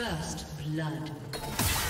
First blood.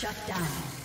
Shut down.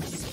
Killing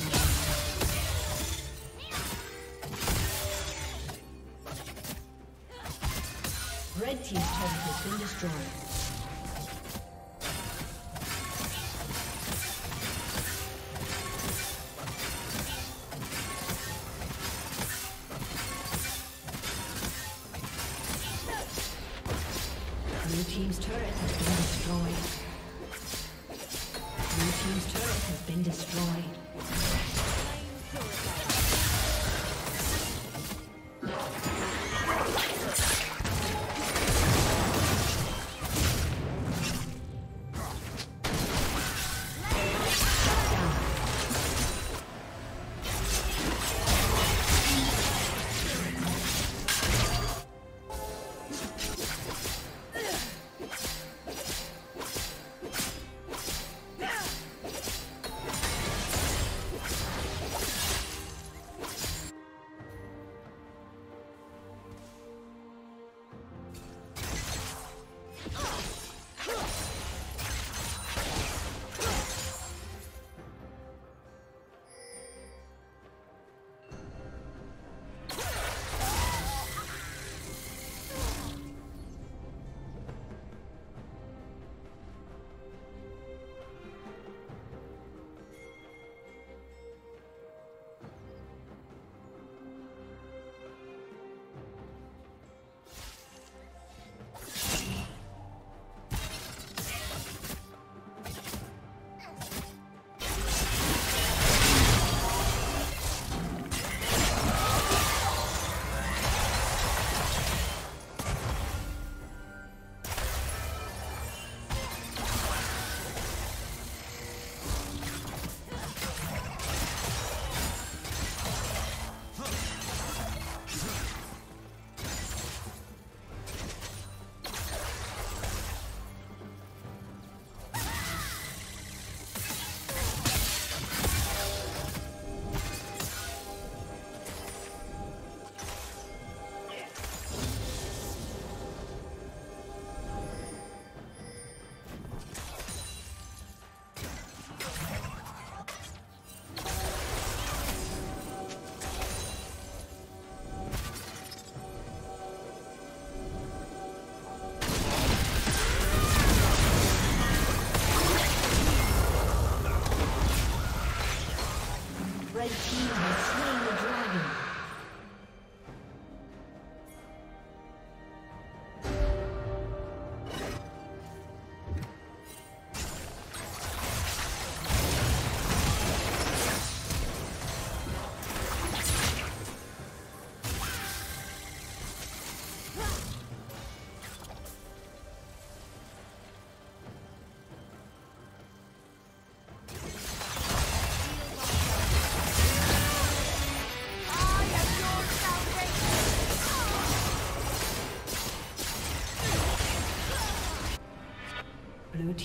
Yes.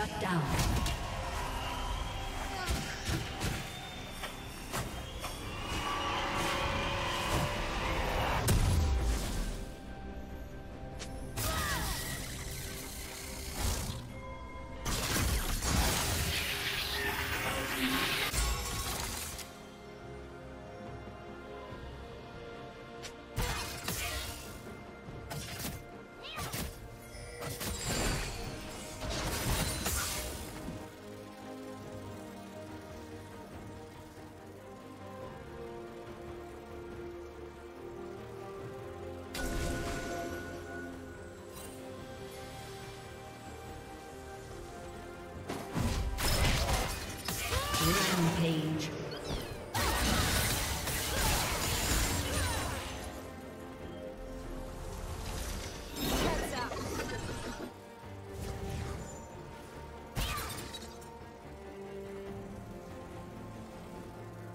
Rampage.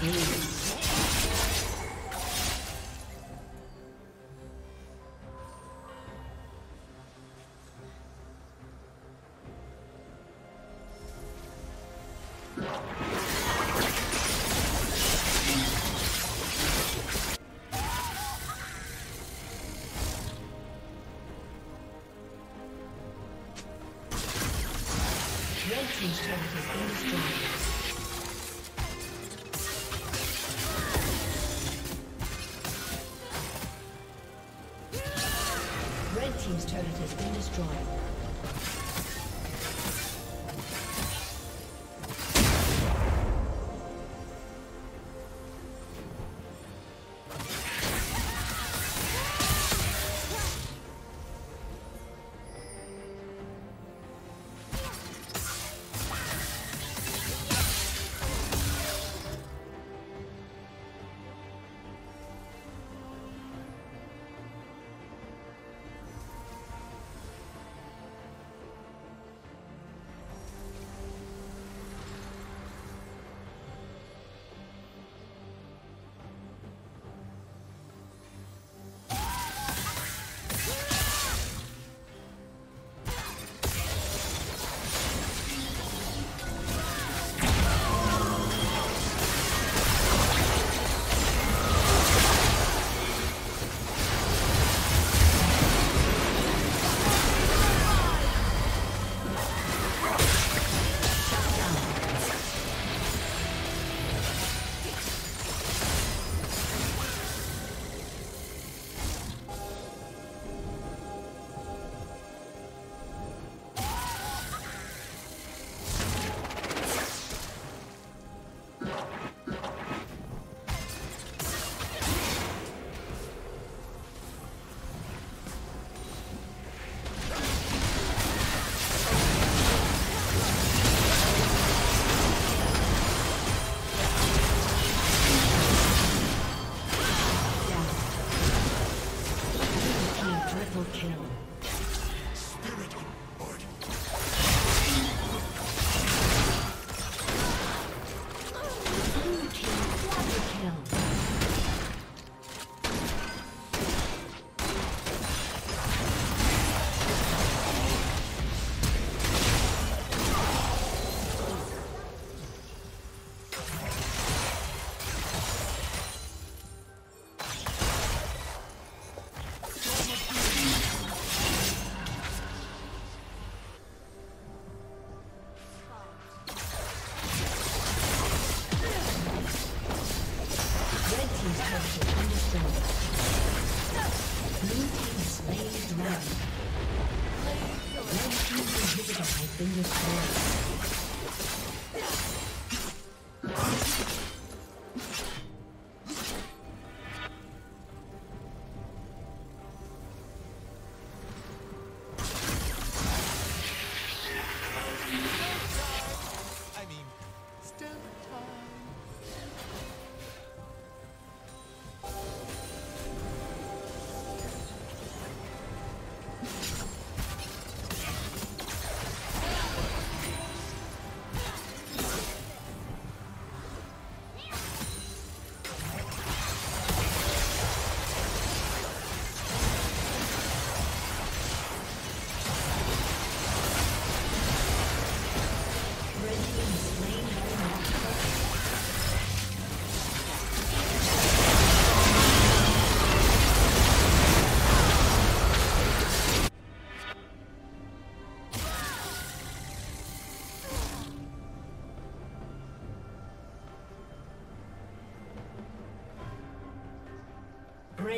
Ace. Been destroyed.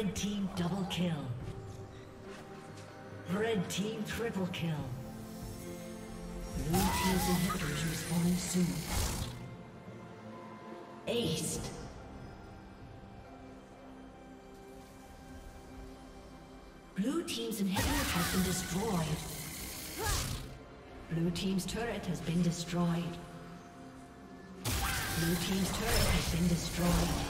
Red team double kill. Red team triple kill. Blue team's inhibitors respawning soon. Aced. Blue team's inhibitor has been destroyed. Blue team's turret has been destroyed. Blue team's turret has been destroyed.